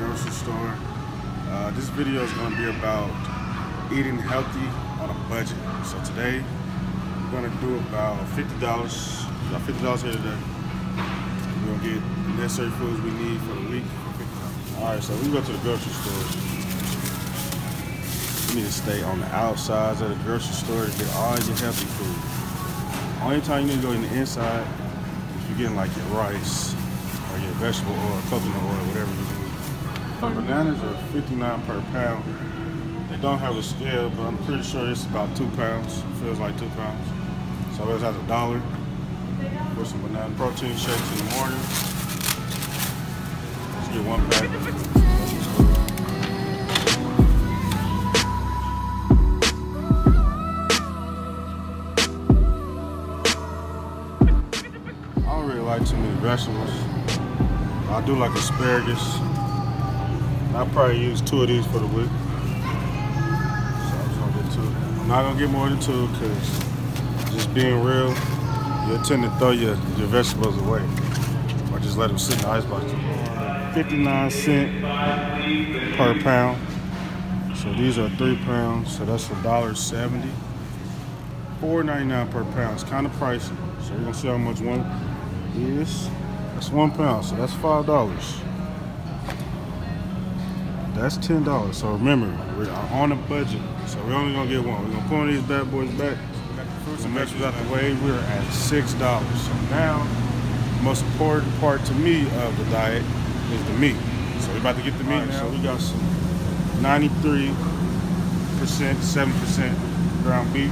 grocery store. Uh, this video is going to be about eating healthy on a budget. So today we're going to do about $50. Got $50 here today. We're going to get the necessary foods we need for the week Alright, so we go to the grocery store. You need to stay on the outsides of the grocery store to get all your healthy food. Only time you need to go in the inside if you're getting like your rice or your vegetable oil, coconut oil, whatever you Bananas are 59 per pound. They don't have a scale, but I'm pretty sure it's about two pounds. Feels like two pounds. So it's at a dollar for some banana protein shakes in the morning. Let's get one pack. I don't really like too many vegetables. I do like asparagus. I'll probably use two of these for the week. So I'm. I'm not gonna get more than two because just being real, you'll tend to throw your, your vegetables away. Or just let them sit in the icebox. 59 cent per pound. So these are three pounds, so that's a dollar seventy. $4.99 per pound. It's kind of pricey. So we're gonna see how much one is. That's one pound, so that's five dollars. That's ten dollars. So remember, we're on a budget, so we're only gonna get one. We're gonna pull these bad boys back. Fruits and vegetables out the way. We're at six dollars. So now, the most important part to me of the diet is the meat. So we're about to get the meat right, so we got some 93 percent, seven percent ground beef.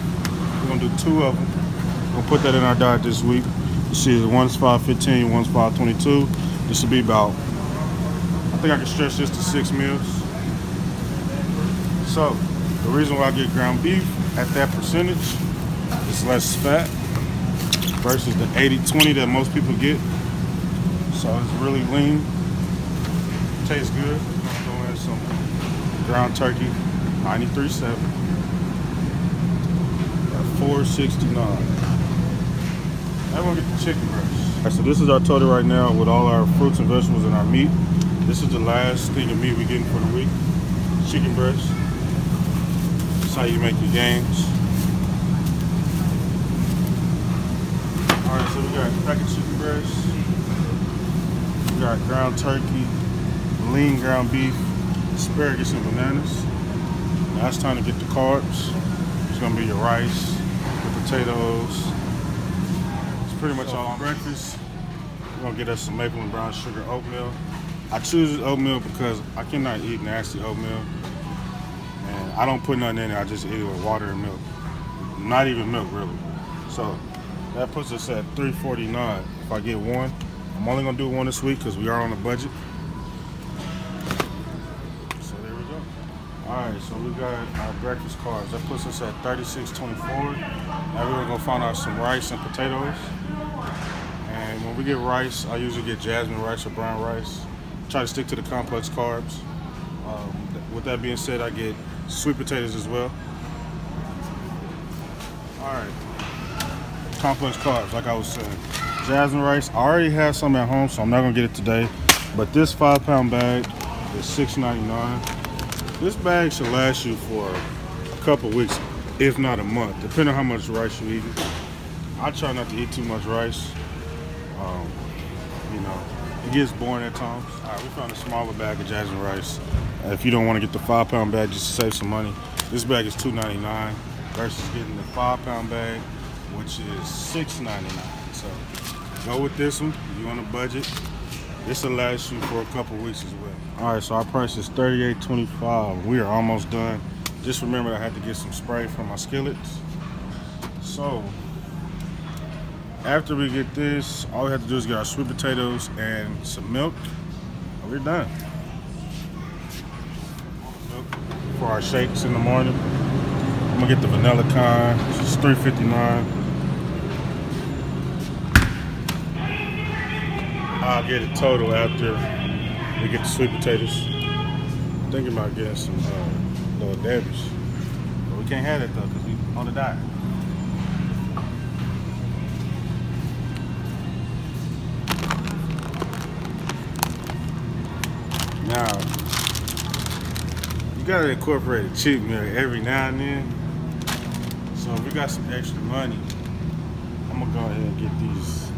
We're gonna do two of them. We're gonna put that in our diet this week. You see, one's 515, one's 522. This will be about, I think I can stretch this to six meals. So, the reason why I get ground beef at that percentage is less fat versus the 80-20 that most people get. So it's really lean. Tastes good. I'm throw in some ground turkey, 93.7 at 469. Now we're gonna get the chicken breast. So this is our total right now with all our fruits and vegetables and our meat. This is the last thing of meat we're getting for the week. Chicken breast. How you make your gains. All right, so we got packet chicken breast. We got ground turkey, lean ground beef, asparagus and bananas. Now it's time to get the carbs. It's gonna be your rice, the potatoes. It's pretty much all breakfast. We're gonna get us some maple and brown sugar oatmeal. I choose oatmeal because I cannot eat nasty oatmeal. And I don't put nothing in it, I just eat it with water and milk. Not even milk really. So that puts us at 349 if I get one. I'm only gonna do one this week because we are on a budget. So there we go. All right, so we got our breakfast carbs. That puts us at 36.24. Now we're gonna find out some rice and potatoes. And when we get rice, I usually get jasmine rice or brown rice. Try to stick to the complex carbs. That being said, I get sweet potatoes as well. All right, complex carbs, like I was saying. Jasmine rice, I already have some at home, so I'm not gonna get it today. But this five pound bag is $6.99. This bag should last you for a couple weeks, if not a month, depending on how much rice you're eating. I try not to eat too much rice. Um, you know, it gets boring at times. All right, we found a smaller bag of jasmine rice. Uh, if you don't want to get the five pound bag just to save some money, this bag is $2.99 versus getting the five pound bag, which is $6.99. So go with this one. If you on a budget, this will last you for a couple weeks as well. All right, so our price is $38.25. We are almost done. Just remember I had to get some spray for my skillets. So after we get this, all we have to do is get our sweet potatoes and some milk, and we're done. For our shakes in the morning, I'm gonna get the vanilla kind. It's 3.59. I'll get a total after we get the sweet potatoes. I'm thinking about getting some uh, little Debbie's, but we can't have that though because we on the diet. Now, you gotta incorporate a cheat meal every now and then. So if we got some extra money, I'm gonna go ahead and get these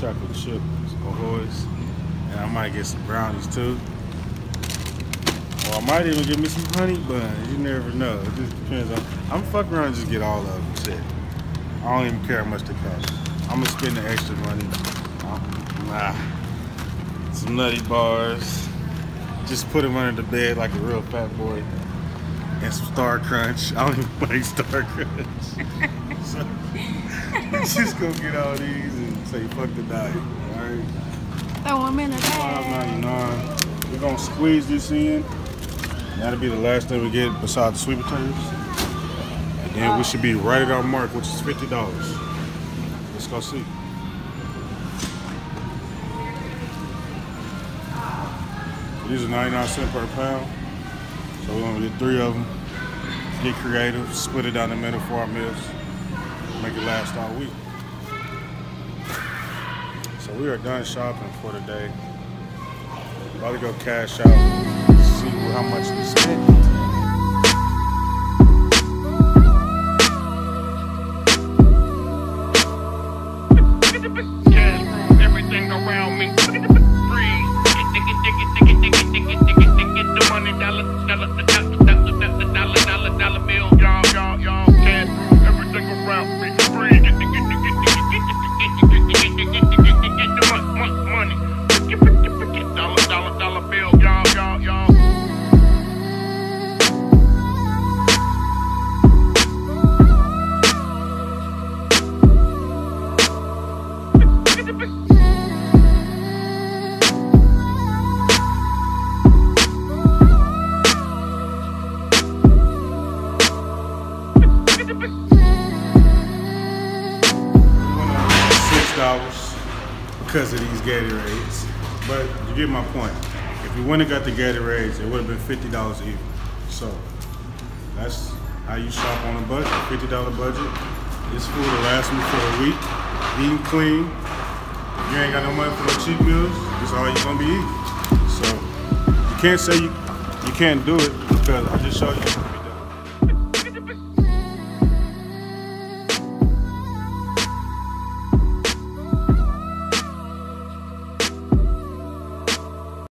chocolate chip ahoys. And I might get some brownies too. Or I might even get me some honey buns. You never know. It just depends on. I'm fucking around and just get all of them. Shit. I don't even care how much they cost. I'm gonna spend the extra money. Nah. Some nutty bars. Just put him under the bed like a real fat boy. And some Star Crunch. I don't even like Star Crunch. so, just go get all these and say fuck the diet. Alright? Throw them in the bag. $5.99. We're gonna squeeze this in. That'll be the last thing we get besides the sweet potatoes. And then we should be right at our mark, which is $50. Let's go see. These are 99 cents per pound. So we're gonna get three of them. Get creative, split it down the middle for our meals. Make it last all week. So we are done shopping for the day. About to go cash out, see how much we spent. Because of these Gatorades. But you get my point. If we wouldn't have got the Gatorades, it would have been fifty dollars even. So that's how you shop on a budget. Fifty dollar budget. This food will last me for a week. Eating clean. If you ain't got no money for no cheap meals, this all you're gonna be eating. So you can't say you you can't do it because I just showed you